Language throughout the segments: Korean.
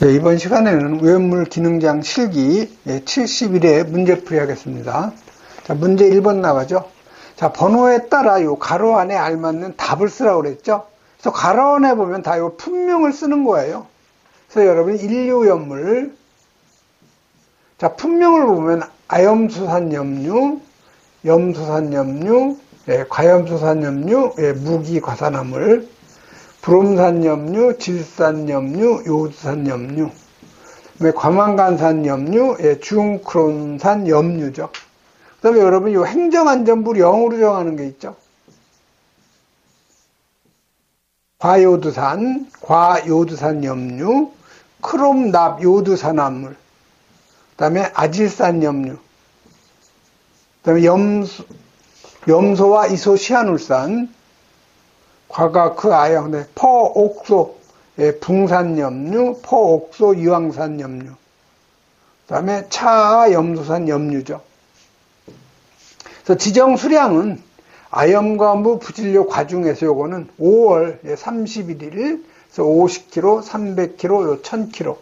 네, 이번 시간에는 외연물 기능장 실기 70일에 문제풀이 하겠습니다. 자, 문제 1번 나가죠. 자, 번호에 따라 요 가로 안에 알맞는 답을 쓰라고 그랬죠. 그래서 가로 안에 보면 다 요 품명을 쓰는 거예요. 그래서 여러분 인류 연물 자, 품명을 보면 아염수산 염류, 염수산 염류, 예, 과염수산 염류, 예, 무기 과산화물, 브롬산염류, 질산염류, 요드산염류, 과망간산염류, 예, 중크론산염류죠. 그 다음에 여러분, 이 행정안전부 0으로 정하는 게 있죠. 과요드산, 과요드산염류, 크롬납 요드산화물, 그 다음에 아질산염류, 그 다음에 염소, 염소와 이소시아눌산, 과가크 아양, 네, 퍼옥소, 예, 붕산염류, 퍼옥소 유황산염류, 그 다음에 차염소산 염류죠. 그래서 지정 수량은 아염과 무 부질료 과중에서 요거는 5월 31일, 그래서 50kg, 300kg, 요 1000kg.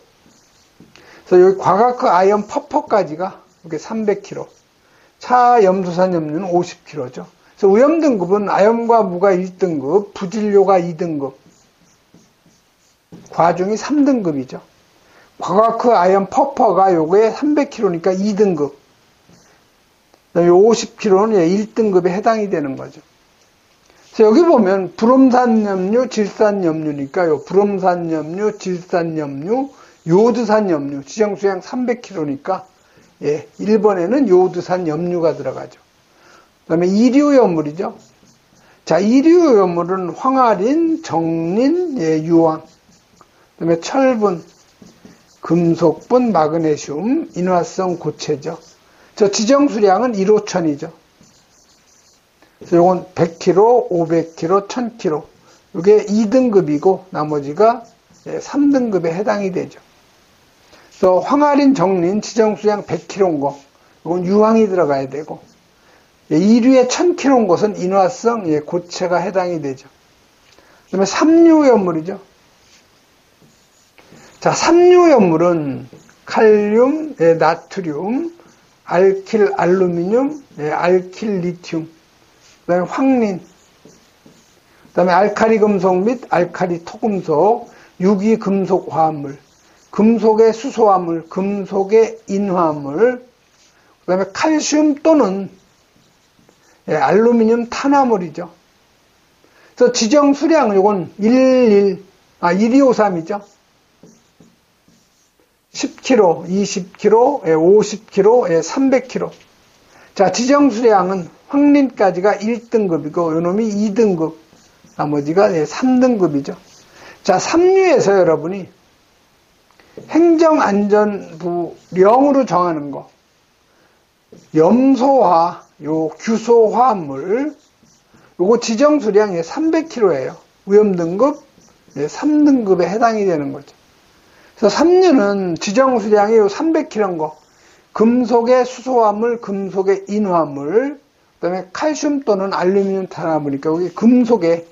그래서 여기 과가크 아염 퍼퍼까지가 이렇게 300kg. 차염소산 염류는 50kg죠. 그래서 위험 등급은 아염과 무가 1등급, 부진료가 2등급, 과중이 3등급이죠. 과과크 아염 퍼퍼가 요거에 300kg니까 2등급. 요 50kg는 1등급에 해당이 되는 거죠. 그래서 여기 보면 불음산 염류, 질산 염류니까 요 불음산 염류, 질산 염류, 요드산 염류, 지정수량 300kg니까 예, 1번에는 요드산 염류가 들어가죠. 그 다음에 이류염물이죠. 자, 이류염물은 황화린, 정린, 예, 유황. 그 다음에 철분, 금속분, 마그네슘, 인화성 고체죠. 저 지정수량은 1호천이죠. 그래서 이건 100kg, 500kg, 1000kg. 이게 2등급이고 나머지가 3등급에 해당이 되죠. 그래서 황화린, 정린, 지정수량 100kg인 거. 이건 유황이 들어가야 되고 2류에 1000kg인 것은 인화성 예, 고체가 해당이 되죠. 그 다음에 삼류염물이죠. 자, 삼류염물은 칼륨, 예, 나트륨, 알킬 알루미늄, 예, 알킬 리튬, 그 다음에 황린, 그 다음에 알카리 금속 및 알카리 토금속, 유기 금속 화합물, 금속의 수소화물, 금속의 인화물, 그 다음에 칼슘 또는 예, 알루미늄 탄화물이죠. 그래서 지정 수량은 이건 11, 아, 1253이죠. 10kg, 20kg, 50kg, 300kg. 자, 지정 수량은 황린까지가 1등급이고, 요 놈이 2등급, 나머지가 3등급이죠. 예, 자, 3류에서 여러분이 행정안전부 령으로 정하는 거, 염소화, 요 규소 화합물 요거 지정 수량이 300kg예요. 위험 등급 3등급에 해당이 되는 거죠. 그래서 3류는 지정 수량이 요 300kg인 거. 금속의 수소화물, 금속의 인화물, 그다음에 칼슘 또는 알루미늄 탄화물이니까 여기 금속에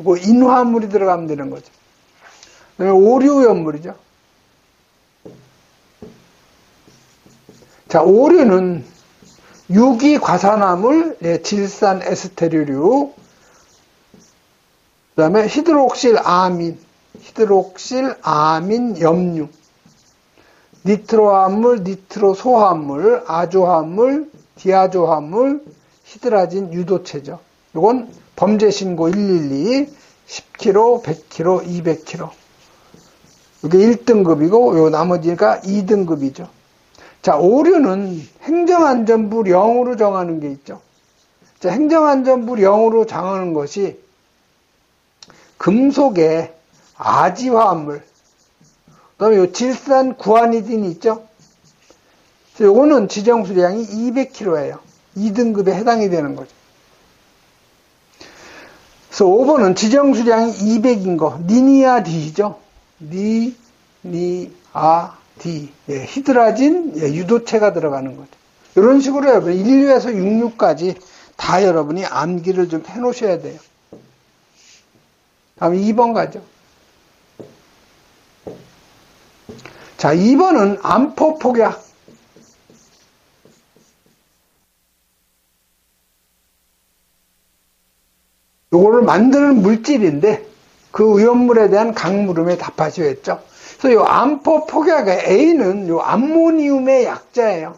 요거 인화물이 들어가면 되는 거죠. 그다음에 오류염물이죠. 자, 오류는 유기과산화물, 네, 질산 에스테르류, 그 다음에 히드록실 아민, 히드록실 아민 염류, 니트로화물, 니트로소화물, 아조화물, 디아조화물, 히드라진 유도체죠. 이건 범죄 신고 112, 10kg, 100kg, 200kg. 이게 1등급이고, 요 나머지가 2등급이죠. 자, 오류는 행정안전부 0으로 정하는 게 있죠. 자, 행정안전부 0으로 정하는 것이 금속의 아지화합물, 그 다음에 요 질산 구아니딘이 있죠. 요거는 지정 수량이 200kg예요. 2등급에 해당이 되는 거죠. 그래서 5번은 지정 수량이 200인 거, 니니아 D죠. 니, 니, 아, D, 예, 히드라진 예, 유도체가 들어가는 거죠. 이런 식으로 여러분 1류에서 6류까지 다 여러분이 암기를 좀 해놓으셔야 돼요. 다음 2번 가죠. 자, 2번은 암포 폭약. 요거를 만드는 물질인데 그 위험물에 대한 강물음에 답하셔야겠죠. 그래서 요 암포 폭약의 A는 요 암모니움의 약자예요.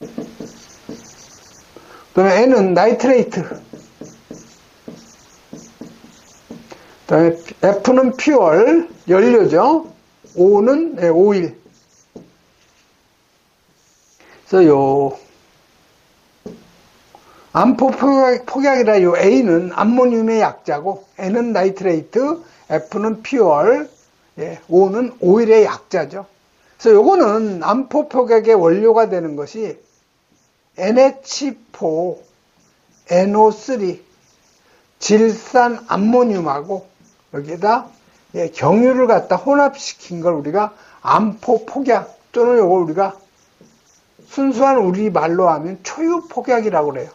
그 다음에 N은 nitrate. 그 다음에 F는 fuel 연료죠. O는 네, 오일. 그래서 요 ANFO 폭약, 이라 요 A는 암모늄의 약자고 N은 nitrate, F는 fuel, 예, O는 오일의 약자죠. 그래서 요거는 암포 폭약의 원료가 되는 것이 NH4, NO3, 질산 암모늄하고 여기에다 예, 경유를 갖다 혼합시킨 걸 우리가 암포 폭약 또는 요걸 우리가 순수한 우리 말로 하면 초유 폭약이라고 그래요.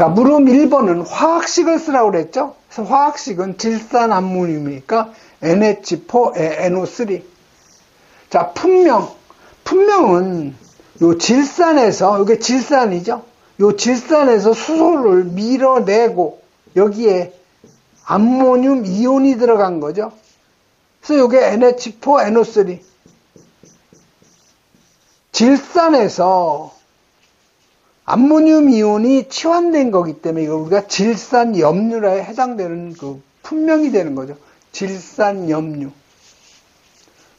자, 물음 1번은 화학식을 쓰라고 그랬죠? 그래서 화학식은 질산 암모늄이니까 NH4, NO3. 자, 분명. 분명은 요 질산에서, 이게 질산이죠? 요 질산에서 수소를 밀어내고 여기에 암모늄 이온이 들어간 거죠. 그래서 이게 NH4, NO3. 질산에서 암모늄 이온이 치환된 거기 때문에 이걸 우리가 질산 염류에 해당되는 그 품명이 되는 거죠. 질산 염류.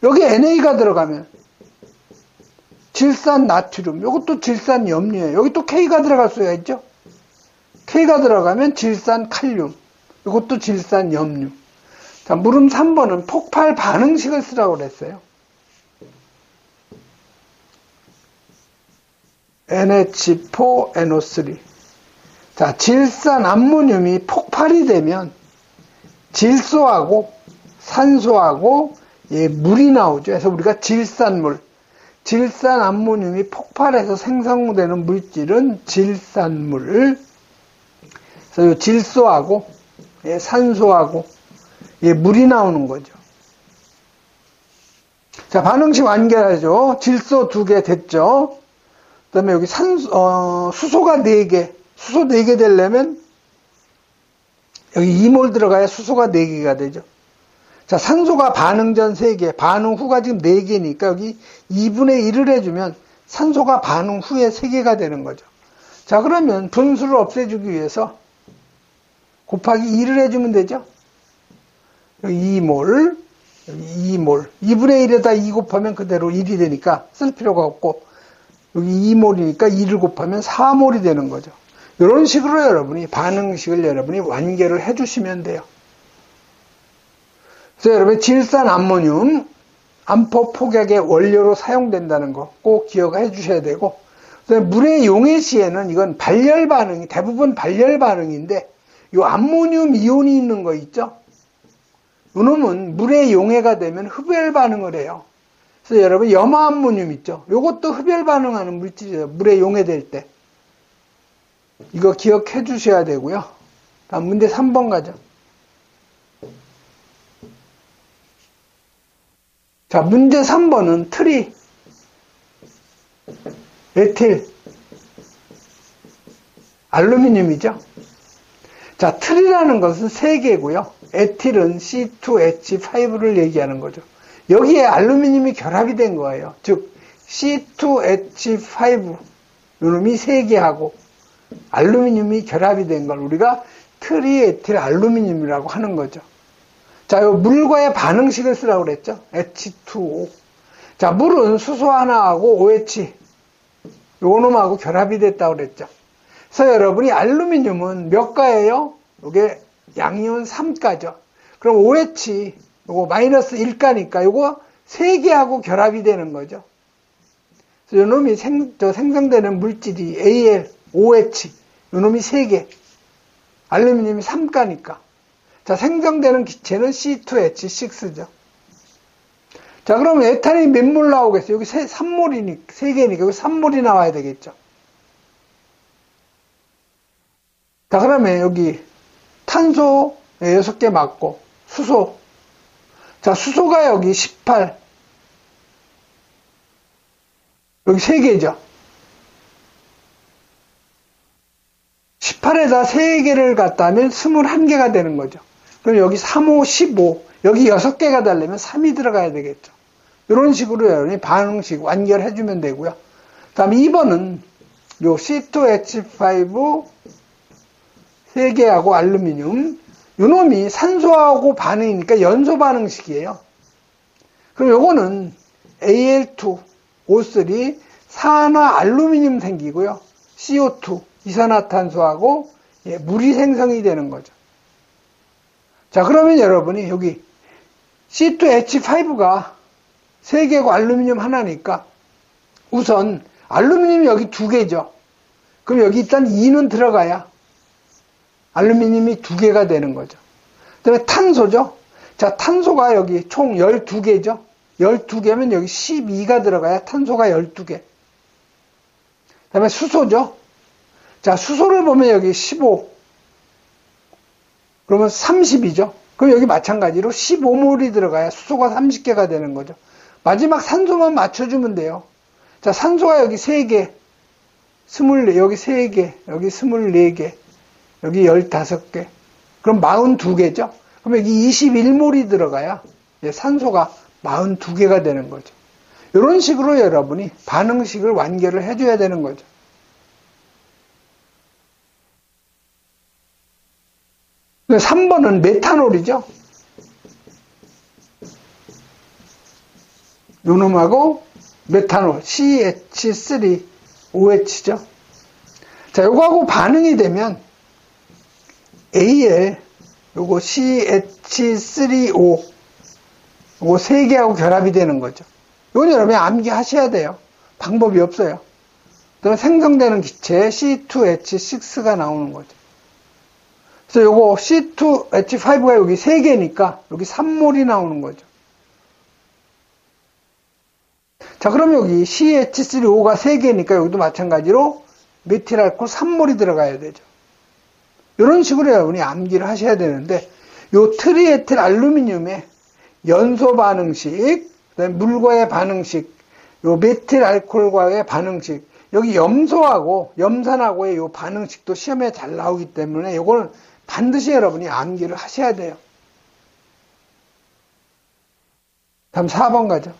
여기 NA가 들어가면 질산 나트륨, 이것도 질산 염류예요. 여기 또 K가 들어갈 수가 있죠. K가 들어가면 질산 칼륨, 이것도 질산 염류. 자, 물음 3번은 폭발 반응식을 쓰라고 그랬어요. NH4NO3. 자, 질산 암모늄이 폭발이 되면 질소하고 산소하고 예, 물이 나오죠. 그래서 우리가 질산물, 질산 암모늄이 폭발해서 생성되는 물질은 질산물. 그래서 질소하고 예, 산소하고 예, 물이 나오는 거죠. 자, 반응식 완결하죠. 질소 두 개 됐죠. 그 다음에 여기 산, 어, 수소가 4개. 수소 4개 되려면 여기 2몰 들어가야 수소가 4개가 되죠. 자, 산소가 반응 전 3개, 반응 후가 지금 4개니까 여기 2분의 1을 해주면 산소가 반응 후에 3개가 되는 거죠. 자, 그러면 분수를 없애주기 위해서 곱하기 2를 해주면 되죠. 여기 2몰, 여기 2몰. 2분의 1에다 2 곱하면 그대로 1이 되니까 쓸 필요가 없고 여기 2몰이니까 2를 곱하면 4몰이 되는 거죠. 이런 식으로 여러분이 반응식을 여러분이 완결을 해주시면 돼요. 그래서 여러분 질산 암모늄 암포 폭약의 원료로 사용된다는 거 꼭 기억해 주셔야 되고 물의 용해 시에는 이건 발열 반응이 대부분 발열 반응인데 이 암모늄 이온이 있는 거 있죠? 이놈은 물의 용해가 되면 흡열 반응을 해요. 그래서 여러분 염화암모늄 있죠. 이것도 흡열 반응하는 물질이에요. 물에 용해될 때. 이거 기억해 주셔야 되고요. 다음 문제 3번 가죠. 자, 문제 3번은 트리, 에틸, 알루미늄이죠. 자, 트리라는 것은 3개고요. 에틸은 C2H5를 얘기하는 거죠. 여기에 알루미늄이 결합이 된 거예요. 즉 C2H5 이놈이 3개하고 알루미늄이 결합이 된 걸 우리가 트리에틸 알루미늄이라고 하는 거죠. 자, 요 물과의 반응식을 쓰라고 그랬죠. H2O. 자, 물은 수소 하나하고 OH 요 놈하고 결합이 됐다고 그랬죠. 그래서 여러분이 알루미늄은 몇 가예요? 이게 양이온 3가죠. 그럼 OH 요거 마이너스 1가니까 요거 3개하고 결합이 되는 거죠. 그래서 요놈이 생, 생성되는 물질이 AL, OH, 요놈이 3개. 알루미늄이 3가니까. 자, 생성되는 기체는 C2H6죠. 자, 그러면 에탄이 몇 몰 나오겠어요? 여기 3몰이니, 3개니까 여기 3몰이 나와야 되겠죠. 자, 그러면 여기 탄소 6개 맞고, 수소. 자, 수소가 여기 18. 여기 3개죠. 18에다 3개를 갖다면 21개가 되는 거죠. 그럼 여기 3, 5, 15. 여기 6개가 달려면 3이 들어가야 되겠죠. 이런 식으로 여러분이 반응식 완결해주면 되고요. 다음 2번은 요 C2H5 3개하고 알루미늄 요놈이 산소하고 반응이니까 연소 반응식이에요. 그럼 요거는 Al2, O3, 산화 알루미늄 생기고요. CO2, 이산화탄소하고 예, 물이 생성이 되는 거죠. 자, 그러면 여러분이 여기 C2H5가 3개고 알루미늄 하나니까 우선 알루미늄이 여기 두 개죠. 그럼 여기 일단 2는 들어가야 알루미늄이 두 개가 되는 거죠. 그 다음에 탄소죠. 자, 탄소가 여기 총 12개죠. 12개면 여기 12가 들어가야 탄소가 12개. 그 다음에 수소죠. 자, 수소를 보면 여기 15. 그러면 30이죠. 그럼 여기 마찬가지로 15몰이 들어가야 수소가 30개가 되는 거죠. 마지막 산소만 맞춰주면 돼요. 자, 산소가 여기 3개, 24, 여기 3개, 여기 24개, 여기 15개. 그럼 42개죠? 그럼 여기 21몰이 들어가야 산소가 42개가 되는 거죠. 이런 식으로 여러분이 반응식을 완결을 해줘야 되는 거죠. 3번은 메탄올이죠. 요놈하고 메탄올 CH3OH죠. 자, 요거하고 반응이 되면 Al 요거 CH3O 요거 세 개하고 결합이 되는 거죠. 이건 여러분이 암기하셔야 돼요. 방법이 없어요. 그럼 생성되는 기체 C2H6가 나오는 거죠. 그래서 요거 C2H5가 여기 3개니까 여기 3몰이 나오는 거죠. 자, 그럼 여기 CH3O가 3개니까 여기도 마찬가지로 메틸알코올 3몰이 들어가야 되죠. 이런 식으로 여러분이 암기를 하셔야 되는데 요 트리에틸 알루미늄의 연소 반응식, 물과의 반응식, 요 메틸 알코올과의 반응식, 여기 염소하고 염산하고의 요 반응식도 시험에 잘 나오기 때문에 이걸 반드시 여러분이 암기를 하셔야 돼요. 다음 4번 가죠.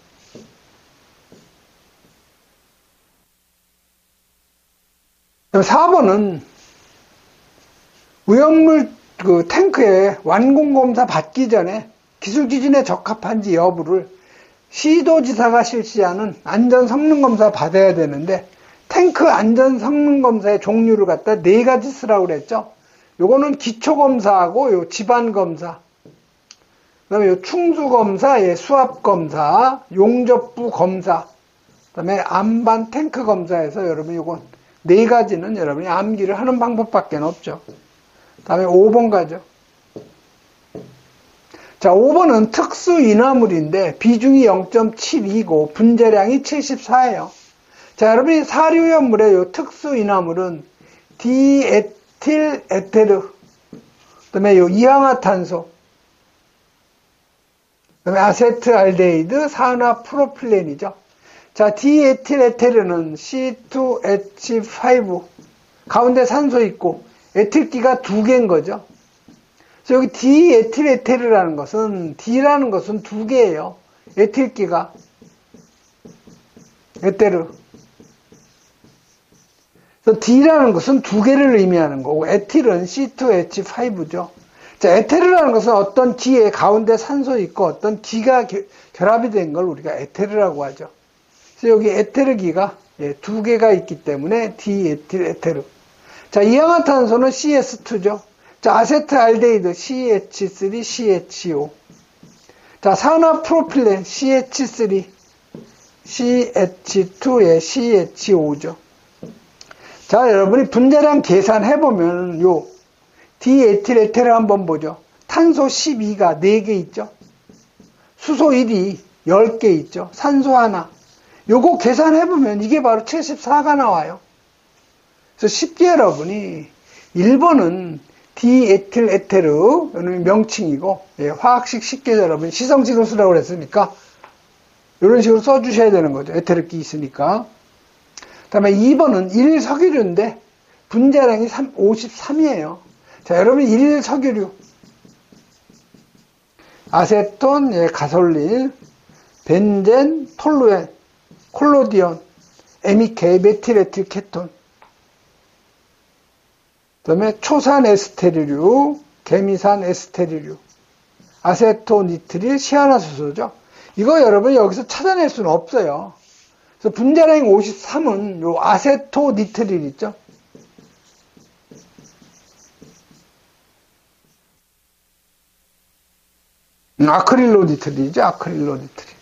4번은 오염물 그 탱크에 완공 검사 받기 전에 기술 기준에 적합한지 여부를 시도지사가 실시하는 안전 성능 검사 받아야 되는데 탱크 안전 성능 검사의 종류를 갖다 네 가지 쓰라고 그랬죠. 요거는 기초 검사하고 요 집안 검사 그다음에 요 충수 검사, 예, 수압 검사, 용접부 검사, 그다음에 안반 탱크 검사에서 여러분 요건 네 가지는 여러분이 암기를 하는 방법밖에 없죠. 다음에 5번 가죠. 자, 5번은 특수 인화물인데 비중이 0.72고 분자량이 74예요. 자, 여러분이 사료연물의 요 특수 인화물은 디에틸 에테르, 그다음에 요 이항화탄소, 그다음에 아세트알데히드, 산화 프로필렌이죠. 자, 디에틸 에테르는 C2H5 가운데 산소 있고 에틸기가 두 개인 거죠. 그래서 여기 디에틸에테르라는 것은 D라는 것은 두 개예요. 에틸기가 에테르. 그래서 D라는 것은 두 개를 의미하는 거고 에틸은 C2H5죠. 자, 에테르라는 것은 어떤 D에 가운데 산소 있고 어떤 D가 결합이 된 걸 우리가 에테르라고 하죠. 그래서 여기 에테르기가 예, 두 개가 있기 때문에 디에틸 에테르. 자, 이항화탄소는 CS2죠. 자, 아세트알데히드 CH3, CHO. 자, 산화 프로필렌 CH3, CH2에 CHO죠. 자, 여러분이 분자량 계산해보면 요 디에틸 에테르 한번 보죠. 탄소 12가 4개 있죠. 수소 1이 10개 있죠. 산소 하나. 요거 계산해보면 이게 바로 74가 나와요. 그래서 쉽게 여러분이 1번은 디에틸 에테르 명칭이고 예, 화학식 쉽게 여러분 시성식으로 그랬으니까 이런 식으로 써주셔야 되는 거죠. 에테르끼 있으니까. 그 다음에 2번은 1석유류인데 분자량이 53이에요. 자, 여러분 1석유류 아세톤, 예, 가솔린, 벤젠, 톨루엔, 콜로디온, 에미케, 메틸에틸 케톤 그 다음에 초산 에스테르류, 개미산 에스테르류, 아세토니트릴, 시아나수소죠. 이거 여러분 여기서 찾아낼 수는 없어요. 그래서 분자량 53은 요 아세토니트릴 있죠. 음, 아크릴로니트릴이죠. 아크릴로니트릴.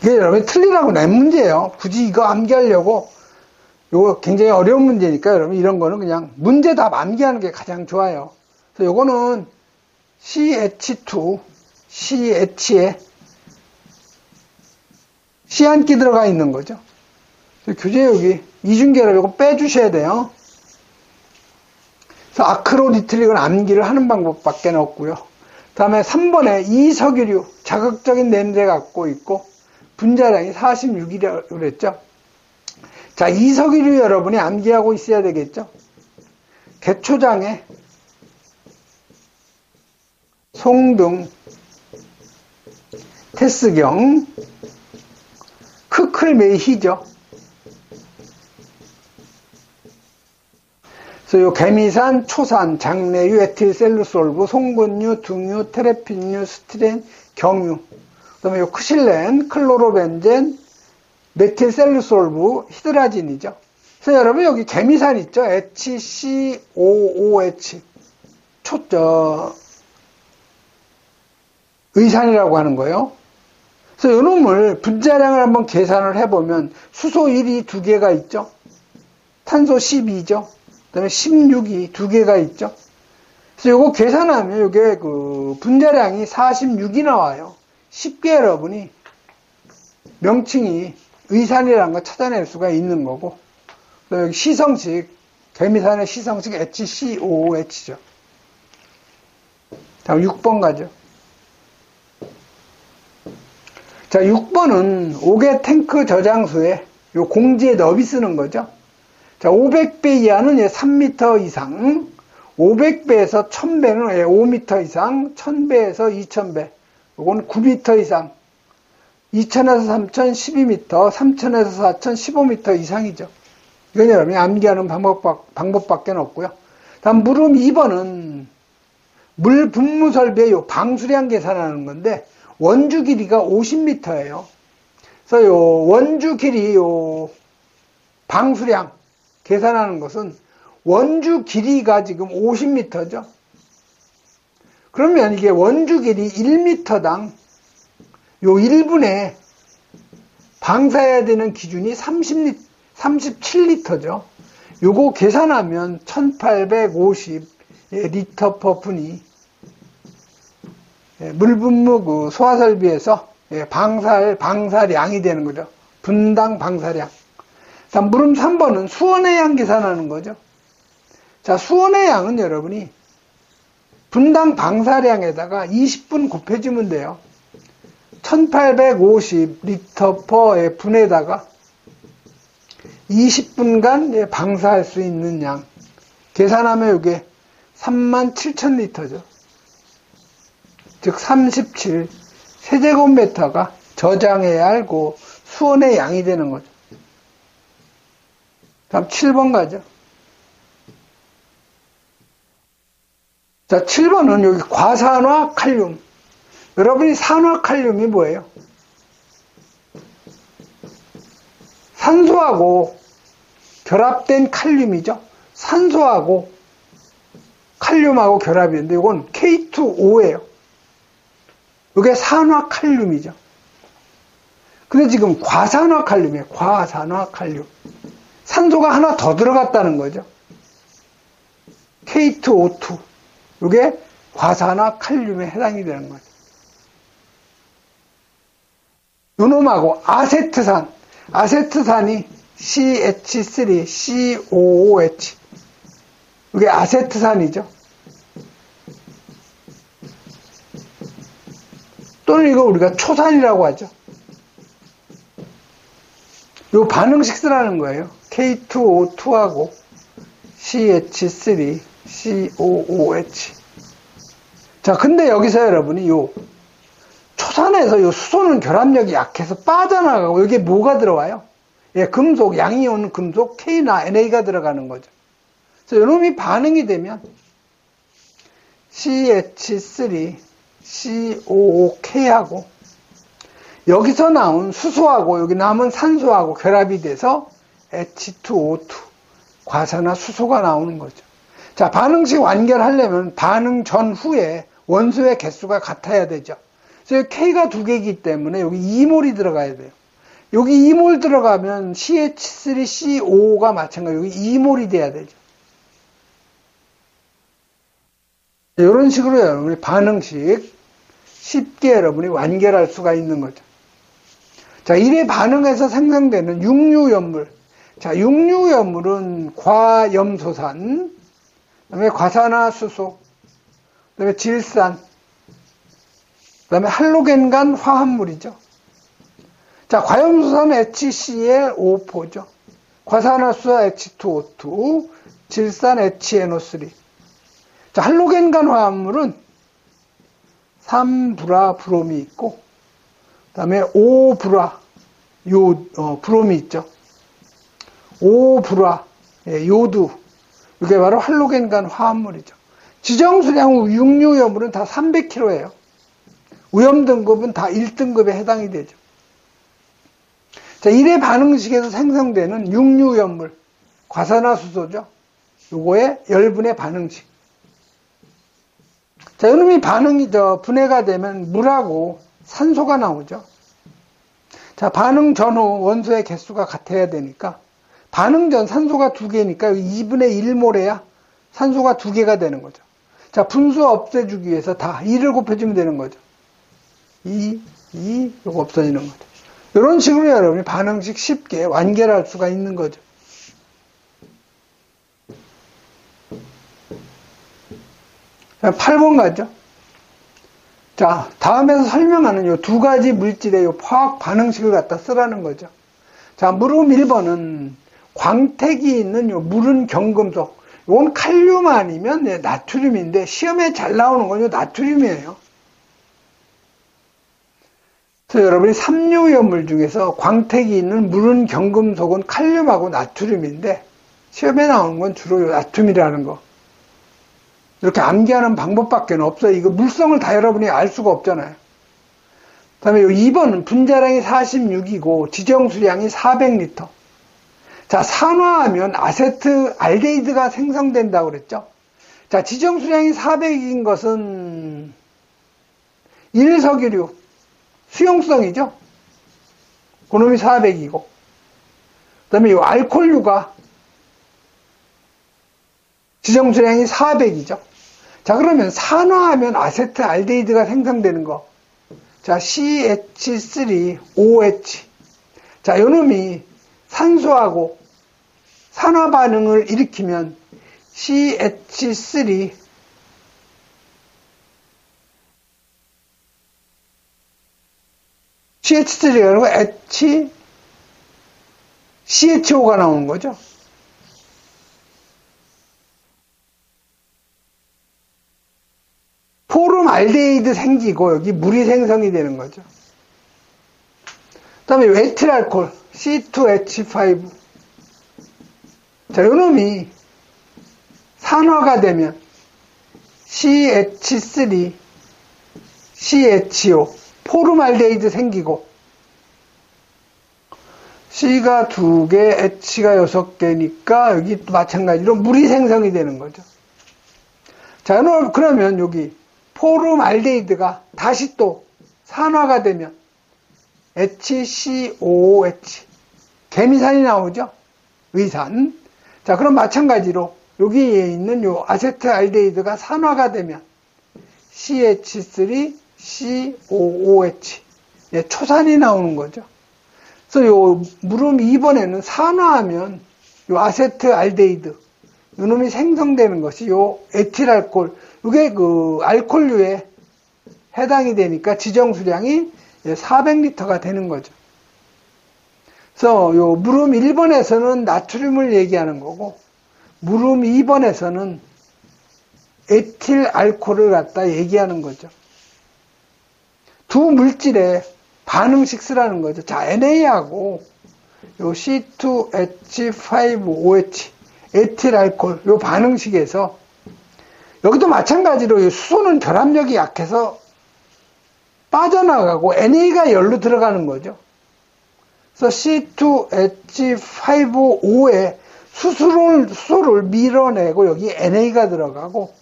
이게 여러분 틀리라고 낸 문제예요. 굳이 이거 암기하려고 이거 굉장히 어려운 문제니까 여러분 이런 거는 그냥 문제답 암기하는 게 가장 좋아요. 그래서 요거는 CH2, CH에 C안기 들어가 있는 거죠. 교재 여기 이중계를 이거 빼주셔야 돼요. 그래서 아크로니트릭은 암기를 하는 방법밖에 없고요. 다음에 3번에 이석유류 자극적인 냄새 갖고 있고 분자량이 46이라고 그랬죠. 자, 이석유류 여러분이 암기하고 있어야 되겠죠. 개초장에 송등, 테스경, 크클메히죠. 그래서 요 개미산, 초산, 장뇌유, 에틸셀로솔브, 송근유, 등유, 테레핀유, 스티렌, 경유 그 다음에 요 크실렌, 클로로벤젠, 메틸셀로솔브, 히드라진이죠. 그래서 여러분 여기 개미산 있죠? HCOOH. 초, 저, 의산이라고 하는 거예요. 그래서 이 놈을 분자량을 한번 계산을 해보면 수소 1이 두 개가 있죠. 탄소 12죠. 그 다음에 16이 두 개가 있죠. 그래서 이거 계산하면 이게 그 분자량이 46이 나와요. 쉽게 여러분이 명칭이 의산이라는 걸 찾아낼 수가 있는 거고 여기 시성식 개미산의 시성식 HCOOH죠. 다음 6번 가죠. 자, 6번은 5개 탱크 저장소에 요 공지에 너비 쓰는 거죠. 자, 500배 이하는 3m 이상, 500배에서 1000배는 5m 이상, 1000배에서 2000배, 이건 9m 이상, 2000에서 3000, 12m, 3000에서 4000, 15m 이상이죠. 이건 여러분이 암기하는 방법, 방법밖에 없고요. 다음 물음 2번은 물 분무 설비의 요 방수량 계산하는 건데 원주 길이가 50m예요. 그래서 요 원주 길이 요 방수량 계산하는 것은 원주 길이가 지금 50m죠. 그러면 이게 원주 길이 1m당 요 1분에 방사해야 되는 기준이 30리, 37리터죠. 요거 계산하면 1850 리터 per 분이 예, 물분무 그 소화설비에서 예, 방사할 방사량이 되는 거죠. 분당 방사량. 자, 물음 3번은 수원의 양 계산하는 거죠. 자, 수원의 양은 여러분이 분당 방사량에다가 20분 곱해주면 돼요. 1850 리터 per의 분에다가 20분간 방사할 수 있는 양 계산하면 이게 37,000 리터죠. 즉 37 세제곱미터가 저장해야 할고 수온의 양이 되는 거죠. 다음 7번 가죠. 자, 7번은 여기 과산화 칼륨. 여러분이 산화 칼륨이 뭐예요? 산소하고 결합된 칼륨이죠. 산소하고 칼륨하고 결합이었는데 이건 K2O예요. 이게 산화 칼륨이죠. 근데 지금 과산화 칼륨이에요. 과산화 칼륨. 산소가 하나 더 들어갔다는 거죠. K2O2. 이게 과산화 칼륨에 해당이 되는 거죠. 요놈하고 아세트산, 아세트산이 CH3, COOH. 이게 아세트산이죠. 또는 이거 우리가 초산이라고 하죠. 요 반응식스라는 거예요. K2O2하고 CH3, COOH. 자, 근데 여기서 여러분이 요 초산에서 요 수소는 결합력이 약해서 빠져나가고 여기에 뭐가 들어와요? 예, 금속, 양이온 금속 K나 NA가 들어가는 거죠. 그래서 요놈이 반응이 되면 CH3, COOK하고 여기서 나온 수소하고 여기 남은 산소하고 결합이 돼서 H2O2 과산화 수소가 나오는 거죠. 자, 반응식 완결하려면 반응 전후에 원소의 개수가 같아야 되죠. 그래서 K가 두 개이기 때문에 여기 2몰이 들어가야 돼요. 여기 2몰 들어가면 CH3CO가 마찬가지 여기 2몰이 돼야 되죠. 이런 식으로 여러분이 반응식 쉽게 여러분이 완결할 수가 있는 거죠. 자, 이에 반응해서 생성되는 육류염물. 자, 육류염물은 과염소산, 그 다음에 과산화수소, 그 다음에 질산, 그 다음에 할로겐간 화합물이죠. 자, 과염소산 HCl5포죠. 과산화수소 H2O2, 질산 HNO3. 자, 할로겐간 화합물은 3브라 브롬이 있고, 그 다음에 5브라 요, 어, 브롬이 있죠. 5브라 예, 요두. 이게 바로 할로겐간 화합물이죠. 지정수량 육류염물은 다 300kg예요. 위험 등급은 다 1등급에 해당이 되죠. 자, 1회 반응식에서 생성되는 육류염물, 과산화수소죠. 요거의 열분의 반응식. 자, 이놈이 반응이 저 분해가 되면 물하고 산소가 나오죠. 자, 반응 전후 원소의 개수가 같아야 되니까 반응 전 산소가 두 개니까 2분의 1몰에야 산소가 두 개가 되는 거죠. 자, 분수 없애주기 위해서 다 2를 곱해주면 되는 거죠. 2, 2, 이거 없어지는 거죠. 이런 식으로 여러분이 반응식 쉽게 완결할 수가 있는 거죠. 8번 가죠. 자, 다음에서 설명하는 이두 가지 물질의 요 화학 반응식을 갖다 쓰라는 거죠. 자, 물음 1번은 광택이 있는 요 물은 경금속. 이건 칼륨 아니면 네, 나트륨인데 시험에 잘 나오는 건요 나트륨이에요. 그래서 여러분이 삼류염물 중에서 광택이 있는 물은 경금속은 칼륨하고 나트륨인데 시험에 나오는 건 주로 나트륨이라는 거. 이렇게 암기하는 방법밖에 없어요. 이거 물성을 다 여러분이 알 수가 없잖아요. 그 다음에 2번은 분자량이 46이고 지정수량이 400리터. 자, 산화하면 아세트 알데히드가 생성된다고 그랬죠. 자, 지정 수량이 400인 것은 일석유류, 수용성이죠. 그놈이 400이고. 그 다음에 이 알코올류가 지정 수량이 400이죠. 자, 그러면 산화하면 아세트 알데히드가 생성되는 거. 자, CH3OH. 자, 요 놈이 산소하고 산화 반응을 일으키면 CH3 CH3가 아니고 H CHO가 나오는 거죠. 포름 알데히드 생기고 여기 물이 생성이 되는 거죠. 그 다음에 에틸알콜 C2H5 자, 요놈이 산화가 되면 CH3 CHO 포름알데히드 생기고 C가 두 개, H가 여섯 개니까 여기 또 마찬가지로 물이 생성이 되는 거죠. 자, 그러면 여기 포름알데히드가 다시 또 산화가 되면 HCOOH 개미산이 나오죠. 의산. 자, 그럼 마찬가지로 여기에 있는 요 아세트알데히드가 산화가 되면 CH3COOH 예, 초산이 나오는 거죠. 그래서 요 물음 2번에는 산화하면 요 아세트 알데히드 요놈이 생성되는 것이 요 에틸알콜 이게 그 알콜류에 해당이 되니까 지정 수량이 400리터가 예, 되는 거죠. 그래서 요 물음 1번에서는 나트륨을 얘기하는 거고 물음 2번에서는 에틸 알코올을 갖다 얘기하는 거죠. 두 물질의 반응식스라는 거죠. 자, NA하고 요 C2H5OH 에틸 알코올 요 반응식에서 여기도 마찬가지로 수소는 결합력이 약해서 빠져나가고 NA가 열로 들어가는 거죠. 그래서 C2H5O에 수소를, 수소를 밀어내고 여기 NA가 들어가고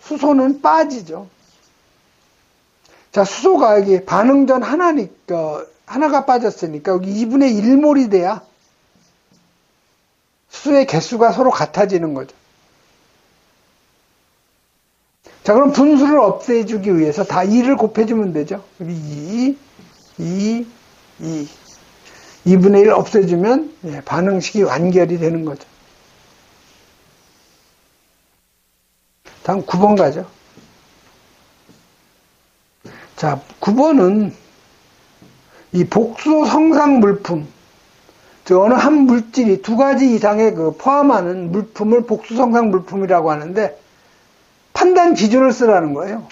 수소는 빠지죠. 자, 수소가 여기 반응 전 하나니까, 하나가 빠졌으니까 여기 2분의 1몰이 돼야 수소의 개수가 서로 같아지는 거죠. 자, 그럼 분수를 없애주기 위해서 다 2를 곱해주면 되죠. 여기 2, 2, 2. 2분의 1 없애주면 예, 반응식이 완결이 되는 거죠. 다음 9번 가죠. 자, 9번은 이 복수 성상 물품, 즉 어느 한 물질이 두 가지 이상의 그 포함하는 물품을 복수 성상 물품이라고 하는데 판단 기준을 쓰라는 거예요.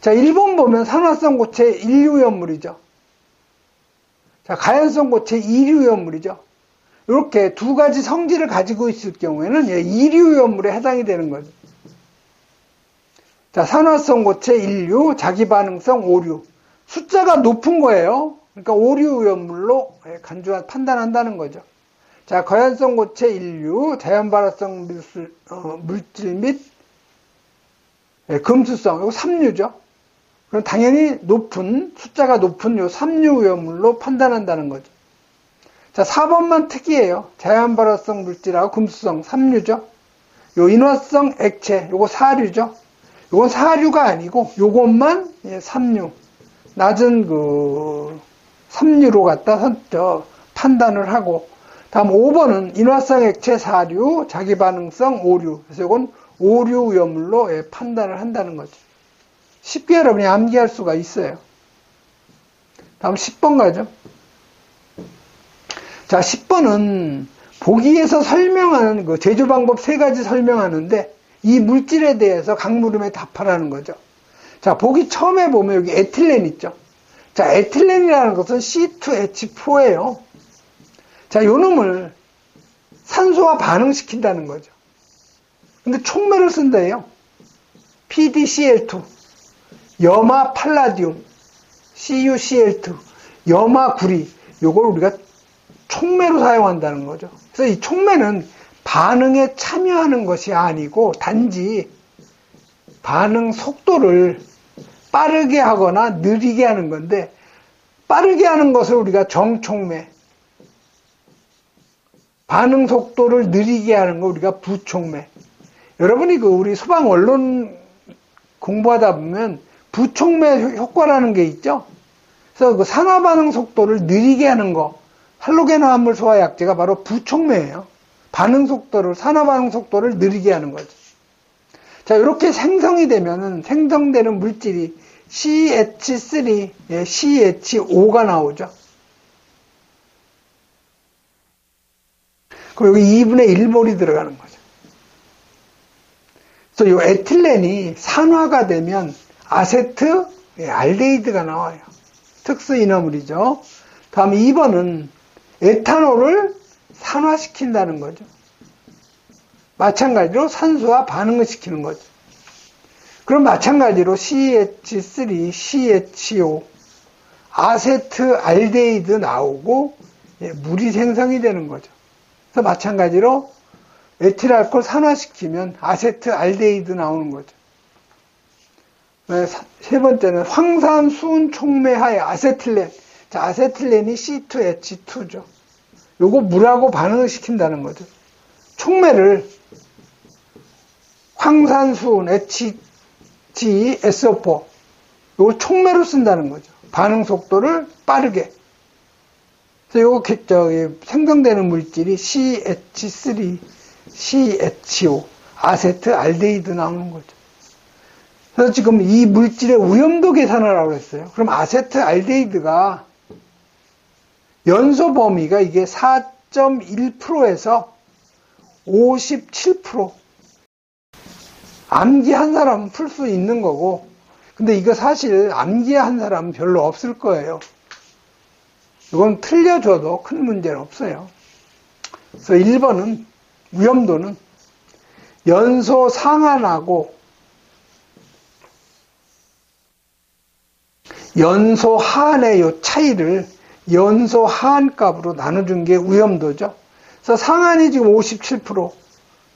자, 1번 보면 산화성 고체 1유연물이죠. 자, 가연성 고체 2류연물이죠. 이렇게 두 가지 성질을 가지고 있을 경우에는 2류연물에 예, 해당이 되는 거죠. 자, 산화성 고체 1류, 자기반응성 5류. 숫자가 높은 거예요. 그러니까 5류연물로 예, 간주한 판단한다는 거죠. 자, 거연성 고체 1류, 자연발화성 물질, 어, 물질 및 예, 금수성, 이거 3류죠. 그럼 당연히 높은, 숫자가 높은 요 3류 오염물로 판단한다는 거죠. 자, 4번만 특이해요. 자연발화성 물질하고 금수성 3류죠. 요 인화성 액체, 요거 4류죠. 요건 4류가 아니고 요것만 3류. 예, 낮은 그 3류로 갖다 선, 저, 판단을 하고 다음 5번은 인화성 액체 4류, 자기 반응성 5류. 그래서 이건 5류 오염물로 예, 판단을 한다는 거죠. 쉽게 여러분이 암기할 수가 있어요. 다음 10번 가죠. 자, 10번은 보기에서 설명하는 그 제조 방법 세 가지 설명하는데 이 물질에 대해서 강물음에 답하라는 거죠. 자, 보기 처음에 보면 여기 에틸렌 있죠. 자, 에틸렌이라는 것은 C2H4예요. 자, 요 놈을 산소와 반응시킨다는 거죠. 근데 촉매를 쓴다요. PDCl2. 염화 팔라디움, CuCl2, 염화 구리, 요걸 우리가 촉매로 사용한다는 거죠. 그래서 이 촉매는 반응에 참여하는 것이 아니고 단지 반응 속도를 빠르게 하거나 느리게 하는 건데 빠르게 하는 것을 우리가 정촉매 반응 속도를 느리게 하는 거 우리가 부촉매 여러분이 그 우리 소방 언론 공부하다 보면 부촉매 효과라는 게 있죠. 그래서 그 산화 반응 속도를 느리게 하는 거, 할로겐 화합물 소화 약제가 바로 부촉매예요. 반응 속도를 산화 반응 속도를 느리게 하는 거죠. 자, 이렇게 생성이 되면은 생성되는 물질이 CH3, 예, CH5가 나오죠. 그리고 여기 2분의 1몰이 들어가는 거죠. 그래서 이 에틸렌이 산화가 되면 아세트 예, 알데히드가 나와요. 특수 인화물이죠. 다음 2번은 에탄올을 산화시킨다는 거죠. 마찬가지로 산소와 반응을 시키는 거죠. 그럼 마찬가지로 CH3, CHO, 아세트 알데히드 나오고 예, 물이 생성이 되는 거죠. 그래서 마찬가지로 에틸알코올 산화시키면 아세트 알데히드 나오는 거죠. 네, 세 번째는 황산 수은 촉매하에 아세틸렌. 자, 아세틸렌이 C2H2죠. 요거 물하고 반응을 시킨다는 거죠. 촉매를 황산수은 HGSO4 요걸 촉매로 쓴다는 거죠. 반응 속도를 빠르게. 그래서 요거 저기 생성되는 물질이 CH3, CHO, 아세트 알데히드 나오는 거죠. 그래서 지금 이 물질의 위험도 계산을 하고 했어요. 그럼 아세트 알데히드가 연소 범위가 이게 4.1%에서 57%. 암기 한 사람은 풀수 있는 거고, 근데 이거 사실 암기 한 사람은 별로 없을 거예요. 이건 틀려줘도 큰 문제는 없어요. 그래서 1번은 위험도는 연소 상한하고 연소 하한의 요 차이를 연소 하한 값으로 나눠준 게 위험도죠. 그래서 상한이 지금 57%,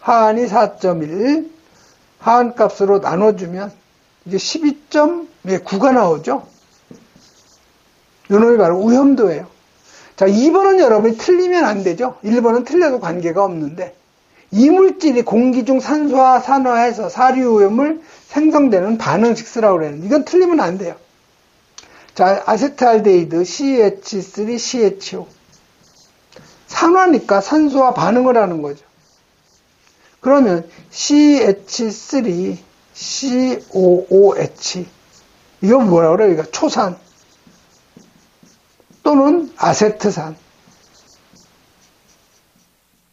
하한이 4.1, 하한 값으로 나눠주면 이제 12.9가 나오죠. 요놈이 바로 위험도예요. 자, 2번은 여러분이 틀리면 안 되죠. 1번은 틀려도 관계가 없는데 이물질이 공기 중 산소와 산화해서 사류 오염을 생성되는 반응식수라고 그래요. 이건 틀리면 안 돼요. 자, 아세트알데히드 CH3, CHO. 산화니까 산소와 반응을 하는 거죠. 그러면 CH3, COOH. 이거 뭐라 그래요? 이거 초산. 또는 아세트산.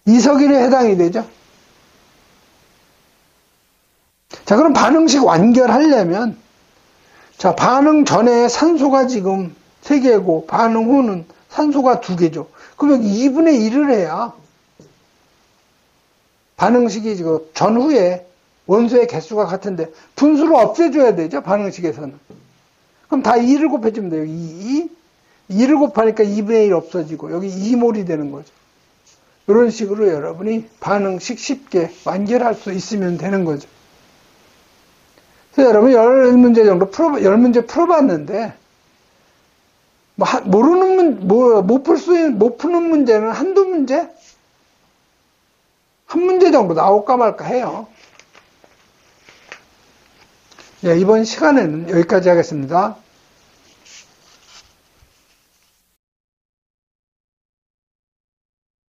이석일에 해당이 되죠. 자, 그럼 반응식 완결하려면 자, 반응 전에 산소가 지금 3개고 반응 후는 산소가 2개죠. 그러면 2분의 1을 해야 반응식이 지금 전후에 원소의 개수가 같은데 분수를 없애줘야 되죠. 반응식에서는. 그럼 다 2를 곱해주면 돼요. 2, 2. 2를 곱하니까 2분의 1 없어지고 여기 2몰이 되는 거죠. 이런 식으로 여러분이 반응식 쉽게 완결할 수 있으면 되는 거죠. 그래서 여러분 열 문제 정도 풀어 열 문제 풀어봤는데 뭐 모르는 문, 뭐, 못풀수 있는, 못 푸는 문제는 한두 문제? 한 문제 정도 나올까 말까 해요. 네, 이번 시간에는 여기까지 하겠습니다.